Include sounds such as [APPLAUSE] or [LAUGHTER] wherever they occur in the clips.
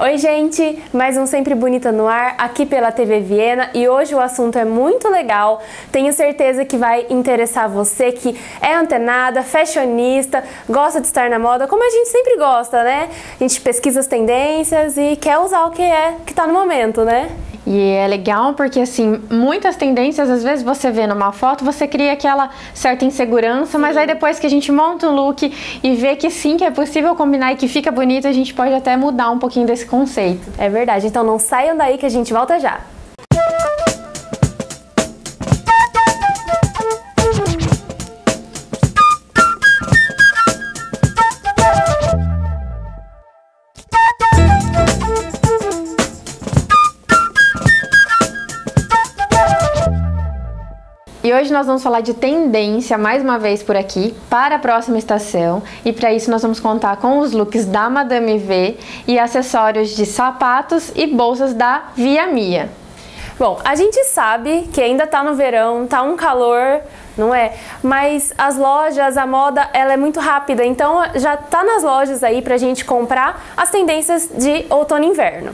Oi, gente! Mais um Sempre Bonita no ar, aqui pela TV Viena e hoje o assunto é muito legal. Tenho certeza que vai interessar você que é antenada, fashionista, gosta de estar na moda, como a gente sempre gosta, né? A gente pesquisa as tendências e quer usar o que é que tá no momento, né? E é legal porque, assim, muitas tendências, às vezes você vê numa foto, você cria aquela certa insegurança, mas aí depois que a gente monta um look e vê que sim, que é possível combinar e que fica bonito, a gente pode até mudar um pouquinho desse conceito. É verdade, então não saiam daí que a gente volta já. Hoje nós vamos falar de tendência mais uma vez por aqui para a próxima estação e para isso nós vamos contar com os looks da Madame V e acessórios de sapatos e bolsas da Via Mia. Bom, a gente sabe que ainda tá no verão, tá um calor, não é? Mas as lojas, a moda, ela é muito rápida, então já tá nas lojas aí pra gente comprar as tendências de outono e inverno.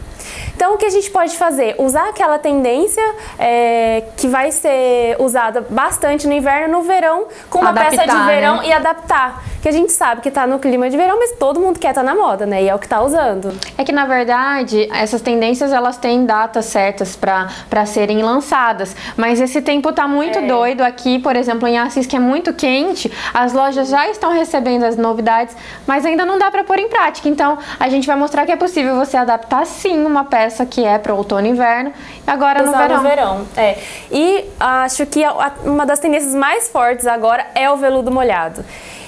Então, o que a gente pode fazer? Usar aquela tendência é, que vai ser usada bastante no inverno, no verão, com uma adaptar, peça de verão né? e adaptar. Que a gente sabe que está no clima de verão, mas todo mundo quer estar tá na moda, né? E é o que está usando. É que, na verdade, essas tendências, elas têm datas certas para serem lançadas. Mas esse tempo está muito é. doido aqui, por exemplo, em Assis, que é muito quente, as lojas já estão recebendo as novidades, mas ainda não dá para pôr em prática. Então, a gente vai mostrar que é possível você adaptar, sim, uma peça essa que é para outono e inverno, e agora Usar no verão. no verão. É. E acho que uma das tendências mais fortes agora é o veludo molhado.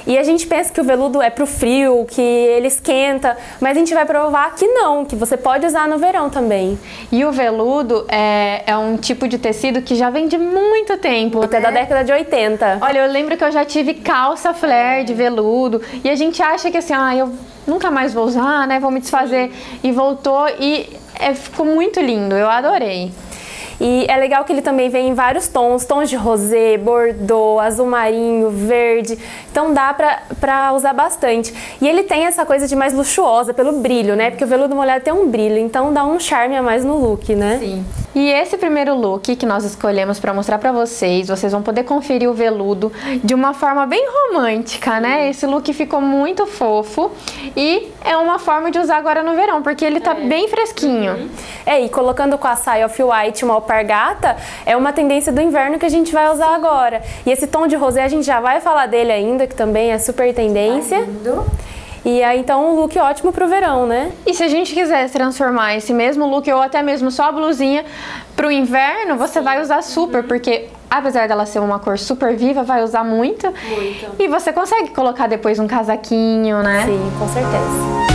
E a gente pensa que o veludo é pro frio, que ele esquenta, mas a gente vai provar que não, que você pode usar no verão também. E o veludo é, é um tipo de tecido que já vem de muito tempo. Até né? da década de 80. Olha, eu lembro que eu já tive calça flare de veludo e a gente acha que assim, ah, eu nunca mais vou usar, né? Vou me desfazer. E voltou e é, ficou muito lindo, eu adorei. E é legal que ele também vem em vários tons, tons de rosé, bordeaux, azul marinho, verde. Então dá pra, pra usar bastante. E ele tem essa coisa de mais luxuosa pelo brilho, né? Porque o veludo molhado tem um brilho, então dá um charme a mais no look, né? Sim. E esse primeiro look que nós escolhemos para mostrar para vocês, vocês vão poder conferir o veludo de uma forma bem romântica, né? Esse look ficou muito fofo e é uma forma de usar agora no verão, porque ele tá é. bem fresquinho. Uhum. É, e colocando com a saia off-white uma alpargata, é uma tendência do inverno que a gente vai usar agora. E esse tom de rosé a gente já vai falar dele ainda, que também é super tendência. Tá lindo. E aí, então, um look ótimo pro verão, né? E se a gente quiser transformar esse mesmo look ou até mesmo só a blusinha pro inverno, você Sim. vai usar super, uhum. porque apesar dela ser uma cor super viva, vai usar muito. Muito. E você consegue colocar depois um casaquinho, né? Sim, com certeza.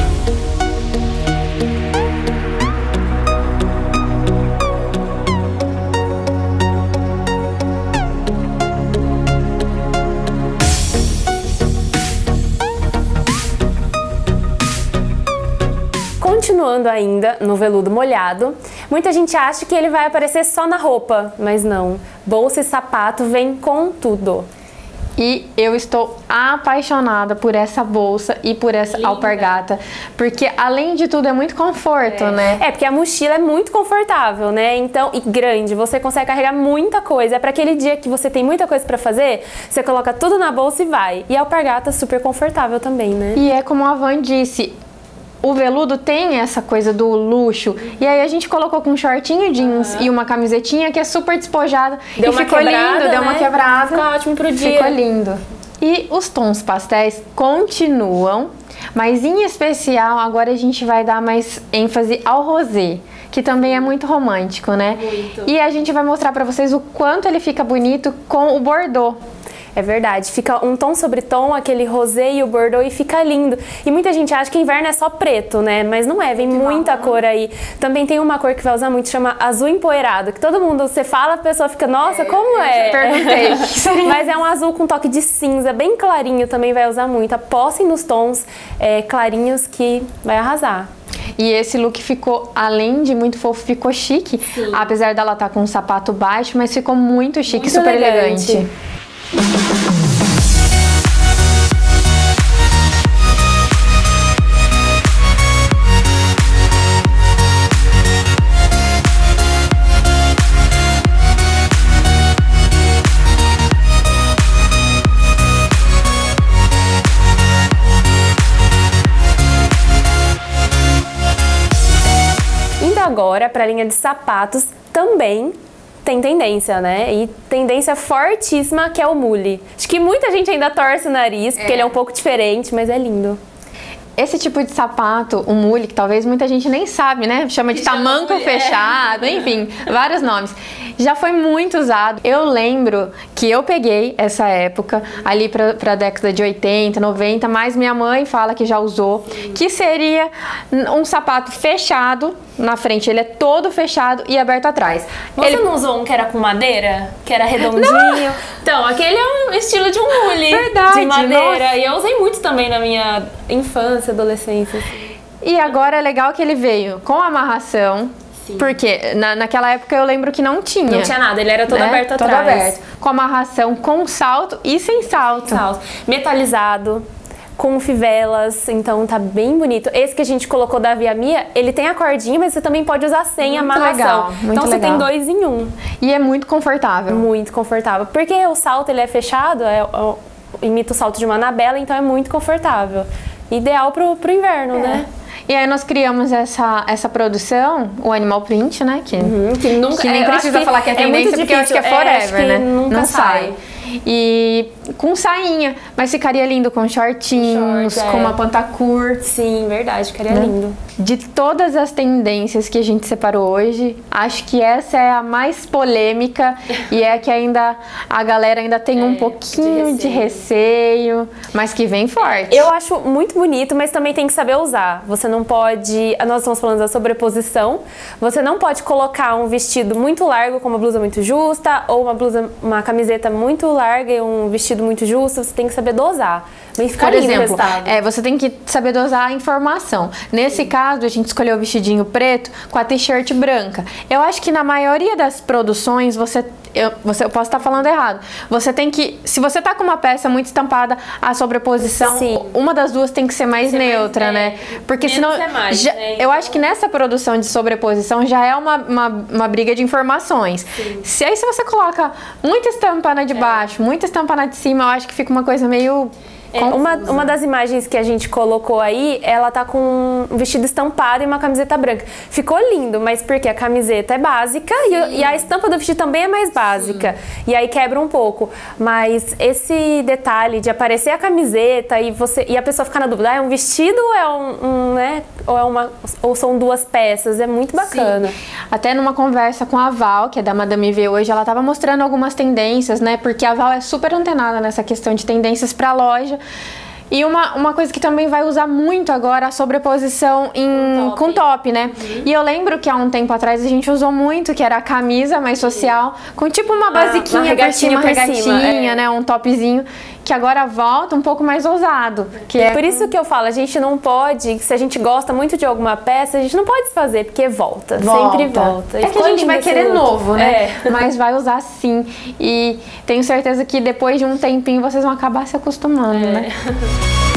Continuando ainda no veludo molhado, muita gente acha que ele vai aparecer só na roupa, mas não. Bolsa e sapato vem com tudo. E eu estou apaixonada por essa bolsa e por essa Linda. alpargata, porque além de tudo é muito conforto, é. né? É, porque a mochila é muito confortável, né? Então, e grande, você consegue carregar muita coisa. É para aquele dia que você tem muita coisa para fazer, você coloca tudo na bolsa e vai. E a alpargata é super confortável também, né? E é como a Van disse, o veludo tem essa coisa do luxo. E aí a gente colocou com um shortinho jeans uhum. e uma camisetinha que é super despojada. Deu e ficou quebrada, lindo, né? deu uma quebrada. Ficou ótimo pro dia. Ficou lindo. E os tons pastéis continuam, mas em especial agora a gente vai dar mais ênfase ao rosé que também é muito romântico, né? Muito. E a gente vai mostrar para vocês o quanto ele fica bonito com o bordô. É verdade, fica um tom sobre tom, aquele rosé e o bordeaux e fica lindo. E muita gente acha que inverno é só preto, né? Mas não é, vem muita cor aí. Também tem uma cor que vai usar muito, chama azul empoeirado, que todo mundo, você fala, a pessoa fica, nossa, é, como é? Perguntei. [LAUGHS] Mas é um azul com toque de cinza, bem clarinho, também vai usar muito. Apostem nos tons é, clarinhos que vai arrasar. E esse look ficou, além de muito fofo, ficou chique. Sim. Apesar dela estar tá com um sapato baixo, mas ficou muito chique, muito super elegante. elegante agora para a linha de sapatos também tem tendência, né? E tendência fortíssima que é o mule. Acho que muita gente ainda torce o nariz, porque é. ele é um pouco diferente, mas é lindo. Esse tipo de sapato, o mule, que talvez muita gente nem sabe, né? Chama de tamanco fechado, enfim, vários nomes. Já foi muito usado. Eu lembro que eu peguei essa época, ali pra, pra década de 80, 90, mas minha mãe fala que já usou, que seria um sapato fechado na frente, ele é todo fechado e aberto atrás. Você ele... não usou um que era com madeira? Que era redondinho? Não. Então, aquele é um estilo de um mule. Verdade, de madeira. Nossa. E eu usei muito também na minha infância, adolescência. Assim. E agora é legal que ele veio com amarração, Sim. Porque na, naquela época eu lembro que não tinha. Não tinha nada, ele era todo né? aberto todo atrás. Aberto, com amarração, com salto e sem salto. Sem salto. Metalizado com fivelas, então tá bem bonito. Esse que a gente colocou da Via Mia, ele tem a cordinha, mas você também pode usar sem muito amarração. Legal, muito então você legal. tem dois em um. E é muito confortável. Muito confortável. Porque o salto ele é fechado, é, é, imita o salto de uma anabela, então é muito confortável. Ideal pro, pro inverno, é. né? E aí nós criamos essa, essa produção, o Animal Print, né? Que, uhum, que nunca que nem precisa falar que é, é tendência, porque eu acho que é, é forever, é, né? Nunca Não sai. sai. E com sainha, mas ficaria lindo com shortinhos, Short, é. com uma pantacur. Sim, verdade, ficaria né? lindo. De todas as tendências que a gente separou hoje, acho que essa é a mais polêmica e é a que ainda a galera ainda tem é, um pouquinho de receio. de receio, mas que vem forte. Eu acho muito bonito, mas também tem que saber usar. Você não pode, nós estamos falando da sobreposição, você não pode colocar um vestido muito largo com uma blusa muito justa ou uma blusa, uma camiseta muito larga e um vestido muito justo, você tem que saber dosar. Mas Por exemplo, é, você tem que saber dosar a informação. Nesse Sim. caso, a gente escolheu o vestidinho preto com a t-shirt branca. Eu acho que na maioria das produções você eu, você, eu posso estar falando errado. Você tem que. Se você tá com uma peça muito estampada, a sobreposição, Sim. uma das duas tem que ser mais ser neutra, mais, né? É, Porque senão. É mais, já, né? Eu acho que nessa produção de sobreposição já é uma, uma, uma briga de informações. Sim. Se aí se você coloca muita estampa na de é. baixo, muita estampa na de cima, eu acho que fica uma coisa meio é, uma, uma das imagens que a gente colocou aí, ela tá com um vestido estampado e uma camiseta branca. Ficou lindo, mas porque a camiseta é básica e, e, a estampa do vestido também é mais básica. Sim. E aí quebra um pouco. Mas esse detalhe de aparecer a camiseta e você e a pessoa ficar na dúvida, ah, é um vestido ou é um, um né? Ou, é uma, ou são duas peças? É muito bacana. Sim. Até numa conversa com a Val, que é da Madame V hoje, ela tava mostrando algumas tendências, né? Porque a Val é super antenada nessa questão de tendências para loja. E uma, uma coisa que também vai usar muito agora a sobreposição em, top. com top, né? Uhum. E eu lembro que há um tempo atrás a gente usou muito, que era a camisa mais social, com tipo uma basiquinha, uma regatinha, por cima, regatinha, é. né? Um topzinho que agora volta um pouco mais ousado. Que é... Por isso que eu falo, a gente não pode, se a gente gosta muito de alguma peça, a gente não pode fazer, porque volta, volta. sempre volta. É que a gente vai querer luto. novo, né? É. [LAUGHS] Mas vai usar sim. E tenho certeza que depois de um tempinho vocês vão acabar se acostumando, é. né? [LAUGHS]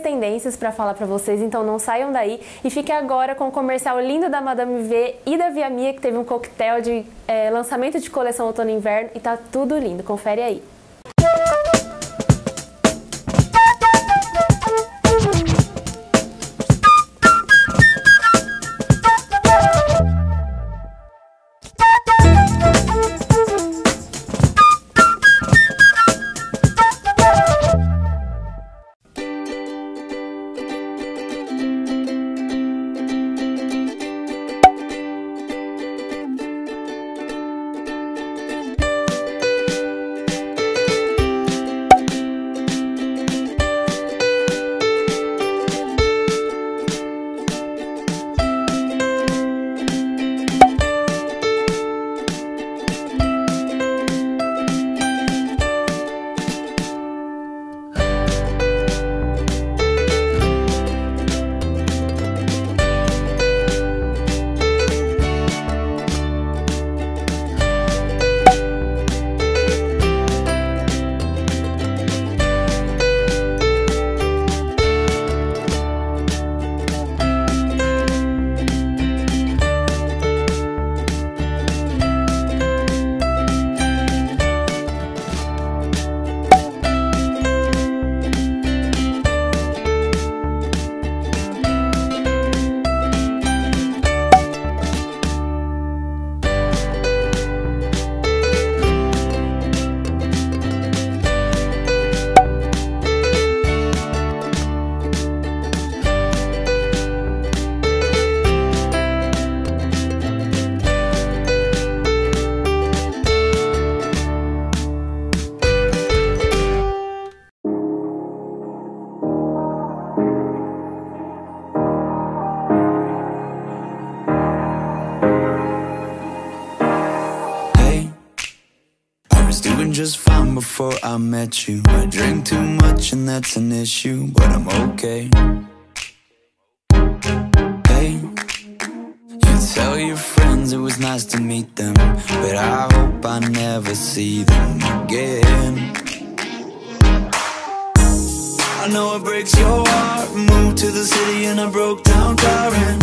tendências para falar para vocês, então não saiam daí. E fique agora com o comercial lindo da Madame V e da Via Mia, que teve um coquetel de é, lançamento de coleção outono e inverno e tá tudo lindo. Confere aí. Just fine before I met you. I drink too much and that's an issue, but I'm okay. Hey, you tell your friends it was nice to meet them, but I hope I never see them again. I know it breaks your heart. Moved to the city in a broke down car and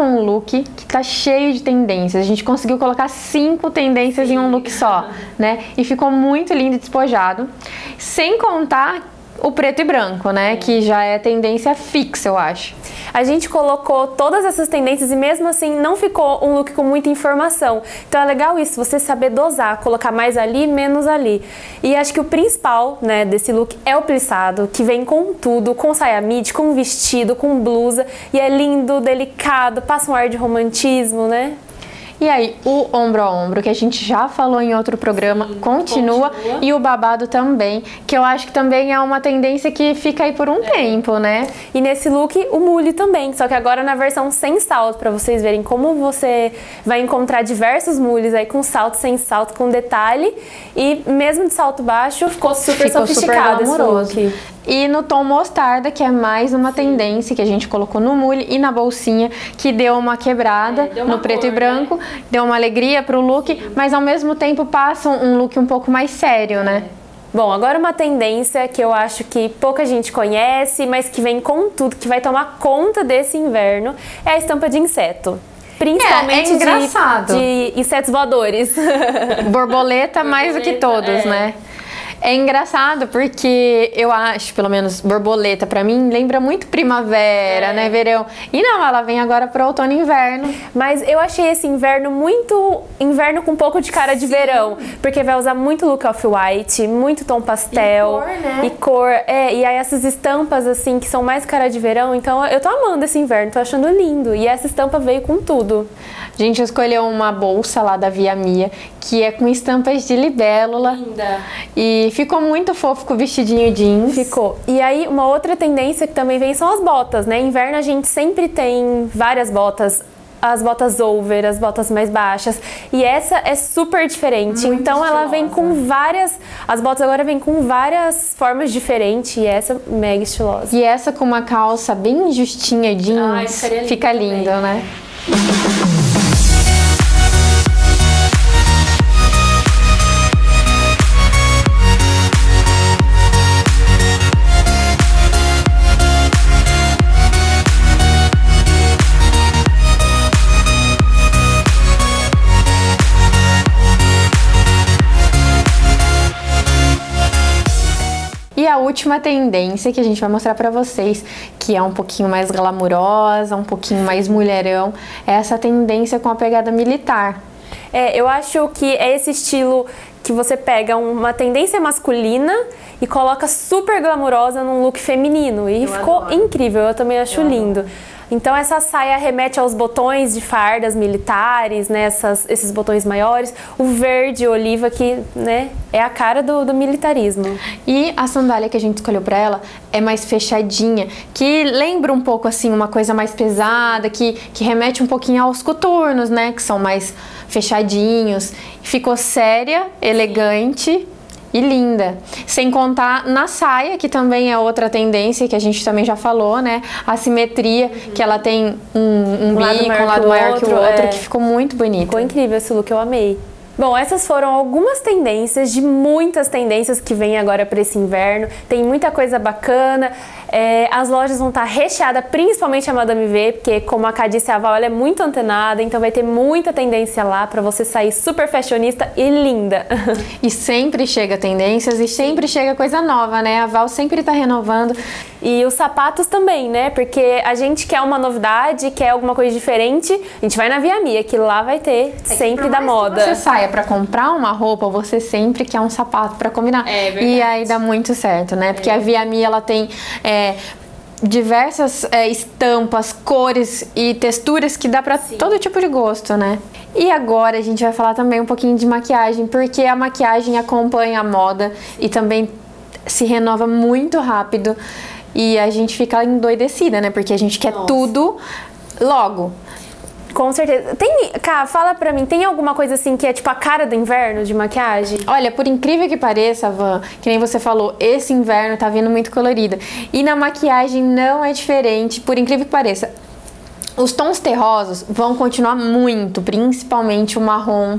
com um look que tá cheio de tendências. A gente conseguiu colocar cinco tendências em um look só, né? E ficou muito lindo e despojado. Sem contar o preto e branco, né? Que já é tendência fixa, eu acho. A gente colocou todas essas tendências e mesmo assim não ficou um look com muita informação. Então é legal isso, você saber dosar, colocar mais ali, menos ali. E acho que o principal, né, desse look é o plissado, que vem com tudo, com saia midi, com vestido, com blusa, e é lindo, delicado, passa um ar de romantismo, né? E aí, o ombro a ombro, que a gente já falou em outro programa, continua, continua. E o babado também, que eu acho que também é uma tendência que fica aí por um tempo, né? E nesse look, o mule também, só que agora na versão sem salto, pra vocês verem como você vai encontrar diversos mules aí com salto, sem salto, com detalhe. E mesmo de salto baixo, ficou super Ficou super sofisticado esse glamouroso. look. E no tom mostarda, que é mais uma tendência que a gente colocou no mule e na bolsinha, que deu uma quebrada É, deu uma no preto cor, e branco, deu uma alegria pro look, mas ao mesmo tempo passa um look um pouco mais sério, né? Bom, agora uma tendência que eu acho que pouca gente conhece, mas que vem com tudo, que vai tomar conta desse inverno, é a estampa de inseto. Principalmente É, é engraçado. De, de insetos voadores. [LAUGHS] Borboleta mais do que Borboleta, todos, é. né? É engraçado porque eu acho, pelo menos, borboleta pra mim lembra muito primavera, É. né, verão. E não, ela vem agora pro outono e inverno. Mas eu achei esse inverno muito inverno com um pouco de cara de verão, porque vai usar muito look off-white, muito tom pastel E cor, né? e cor, é, e aí essas estampas assim que são mais cara de verão, então eu tô amando esse inverno, tô achando lindo. E essa estampa veio com tudo. A gente escolheu uma bolsa lá da Via Mia, que é com estampas de libélula. Linda. E ficou muito fofo com o vestidinho jeans. Ficou. E aí, uma outra tendência que também vem são as botas, né? Inverno a gente sempre tem várias botas. As botas over, as botas mais baixas. E essa é super diferente. Muito então ela vem estilosa. com várias. As botas agora vêm com várias formas diferentes. E essa é mega estilosa. E essa com uma calça bem justinha jeans. Ai, fica lindo, né? Última tendência que a gente vai mostrar pra vocês, que é um pouquinho mais glamurosa, um pouquinho mais mulherão, é essa tendência com a pegada militar. É, eu acho que é esse estilo que você pega uma tendência masculina e coloca super glamurosa num look feminino. E ficou incrível, eu também acho lindo. Então essa saia remete aos botões de fardas militares, né? Essas, esses botões maiores. O verde oliva que, né, é a cara do, do militarismo. E a sandália que a gente escolheu para ela é mais fechadinha, que lembra um pouco assim uma coisa mais pesada, que, que remete um pouquinho aos coturnos, né? Que são mais fechadinhos. Ficou séria, elegante e linda. Sem contar na saia, que também é outra tendência que a gente também já falou, né? A simetria, uhum. que ela tem um, um, um bico, um lado maior que o outro, é. que ficou muito bonito. Ficou incrível esse look, eu amei. Bom, essas foram algumas tendências de muitas tendências que vêm agora para esse inverno. Tem muita coisa bacana. É, as lojas vão estar recheadas, principalmente a Madame V, porque como a Cá disse, a Val é muito antenada, então vai ter muita tendência lá para você sair super fashionista e linda. [LAUGHS] E sempre chega tendências e sempre chega coisa nova, né? A Val sempre está renovando. E os sapatos também, né? Porque a gente quer uma novidade, quer alguma coisa diferente, a gente vai na Via Mia, que lá vai ter é sempre da moda. você saia para comprar uma roupa, você sempre quer um sapato para combinar. É verdade. E aí dá muito certo, né? Porque é. a Via Mia ela tem é, diversas é, estampas, cores e texturas que dá para todo tipo de gosto, né? E agora a gente vai falar também um pouquinho de maquiagem, porque a maquiagem acompanha a moda e também se renova muito rápido. E a gente fica endoidecida, né? Porque a gente quer Nossa. tudo logo. Com certeza. Tem, Cá, fala pra mim, tem alguma coisa assim que é tipo a cara do inverno de maquiagem? Olha, por incrível que pareça, Van, que nem você falou, esse inverno tá vindo muito colorida. E na maquiagem não é diferente, por incrível que pareça. Os tons terrosos vão continuar muito, principalmente o marrom,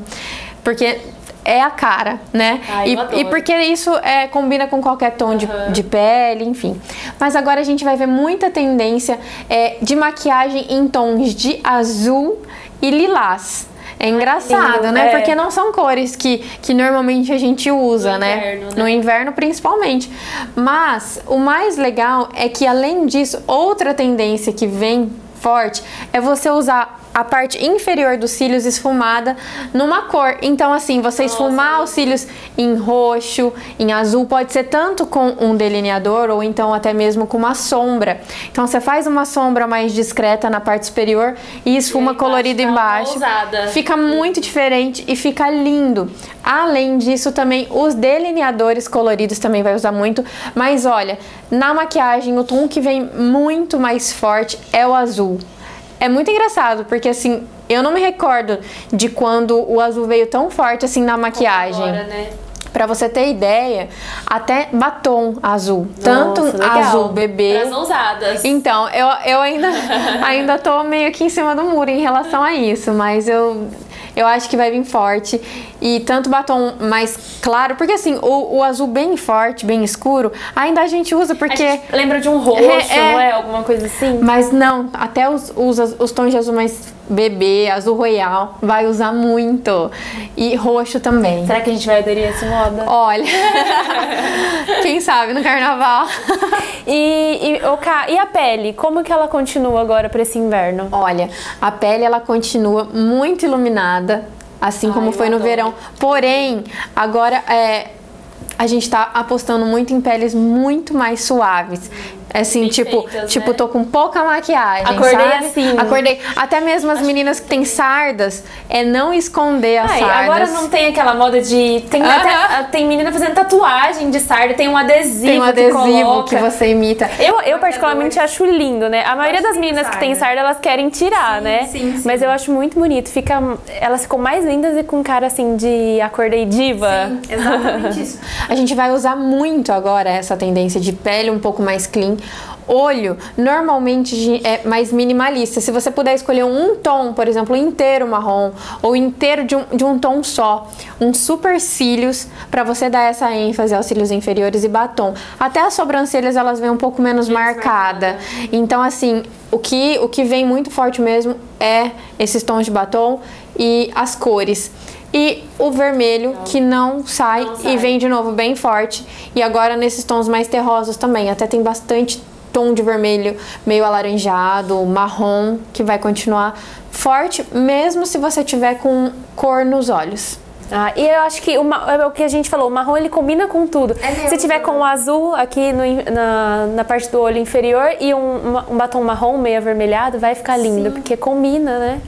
porque é a cara, né? Ai, e, e, porque isso é, combina com qualquer tom uhum. de, de, pele, enfim. Mas agora a gente vai ver muita tendência é, de maquiagem em tons de azul e lilás. É engraçado, Ai, né? É. Porque não são cores que, que normalmente a gente usa, no né? Inverno, né? No inverno, principalmente. Mas o mais legal é que, além disso, outra tendência que vem forte é você usar a parte inferior dos cílios esfumada numa cor. Então, assim, você Nossa, esfumar os cílios em roxo, em azul, pode ser tanto com um delineador ou então até mesmo com uma sombra. Então, você faz uma sombra mais discreta na parte superior e esfuma e colorido embaixo. Fica muito diferente e fica lindo. Além disso, também os delineadores coloridos também vai usar muito. Mas olha, na maquiagem, o tom que vem muito mais forte é o azul. É muito engraçado, porque assim, eu não me recordo de quando o azul veio tão forte assim na maquiagem. Agora, né? Pra você ter ideia, até batom azul. Nossa, tanto legal. azul bebê. Pras ousadas. Então, eu, eu ainda, [LAUGHS] ainda tô meio que em cima do muro em relação a isso, mas eu eu acho que vai vir forte. E tanto batom mais claro, porque assim, o, o azul bem forte, bem escuro, ainda a gente usa porque. Gente lembra de um roxo, é, é, não é? Alguma coisa assim? Mas não, até os, os, os tons de azul mais bebê, azul royal, vai usar muito. E roxo também. Será que a gente vai aderir a essa moda? Olha, [LAUGHS] quem sabe no carnaval. [LAUGHS] e, e, okay, e a pele, como que ela continua agora para esse inverno? Olha, a pele ela continua muito iluminada, assim Ai, como foi no verão. Porém, agora é, a gente está apostando muito em peles muito mais suaves. Assim, tipo, feitas, tipo, né? tô com pouca maquiagem. Acordei sabe? assim. Acordei. Até mesmo as Acho meninas que têm sardas, é não esconder as Ai, sardas. Agora não tem aquela moda de. Tem, uh -huh. até, tem menina fazendo tatuagem de sarda, tem um adesivo. Tem um adesivo que, que você imita. Eu, eu particularmente acho lindo, né? A maioria das meninas que tem sarda, elas querem tirar, sim, né? Sim, sim. Mas eu acho muito bonito. Fica, elas ficam mais lindas e com cara assim de acordei diva. Sim, exatamente isso. [LAUGHS] A gente vai usar muito agora essa tendência de pele um pouco mais clean olho normalmente é mais minimalista. Se você puder escolher um tom, por exemplo, inteiro marrom ou inteiro de um, de um tom só, um super cílios para você dar essa ênfase aos cílios inferiores e batom. Até as sobrancelhas elas vêm um pouco menos marcada. Então assim, o que o que vem muito forte mesmo é esses tons de batom e as cores e o vermelho que não sai, não sai, e vem de novo bem forte. E agora nesses tons mais terrosos também, até tem bastante tom de vermelho meio alaranjado, marrom, que vai continuar forte, mesmo se você tiver com cor nos olhos. Ah, e eu acho que o, é o que a gente falou, o marrom ele combina com tudo. É Se tiver com o azul aqui no na, na parte do olho inferior e um, um batom marrom meio avermelhado, vai ficar lindo, porque combina, né?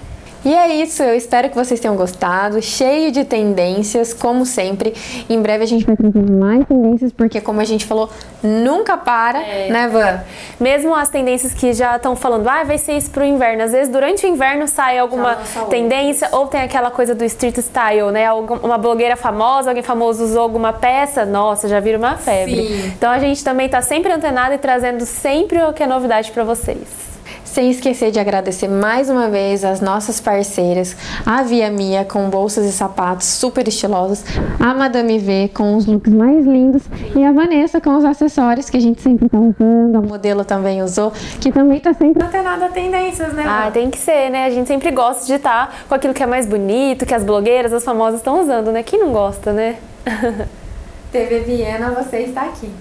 E é isso, eu espero que vocês tenham gostado, cheio de tendências, como sempre. Em breve a gente vai trazendo mais tendências, porque como a gente falou, nunca para, né, Van? Mesmo as tendências que já estão falando, ah, vai ser isso pro inverno. Às vezes durante o inverno sai alguma tendência, ou tem aquela coisa do street style, né? Uma blogueira famosa, alguém famoso usou alguma peça, nossa, já vira uma febre. Sim. Então a gente também tá sempre antenado e trazendo sempre o que é novidade para vocês. Sem esquecer de agradecer mais uma vez as nossas parceiras, a Via Mia com bolsas e sapatos super estilosos, a Madame V com os looks mais lindos e a Vanessa com os acessórios que a gente sempre tá usando, a modelo também usou, que também tá sempre antenada a tendências, né? Ah, tem que ser, né? A gente sempre gosta de estar com aquilo que é mais bonito, que as blogueiras, as famosas estão usando, né? Quem não gosta, né? [LAUGHS] TV Viena, você está aqui.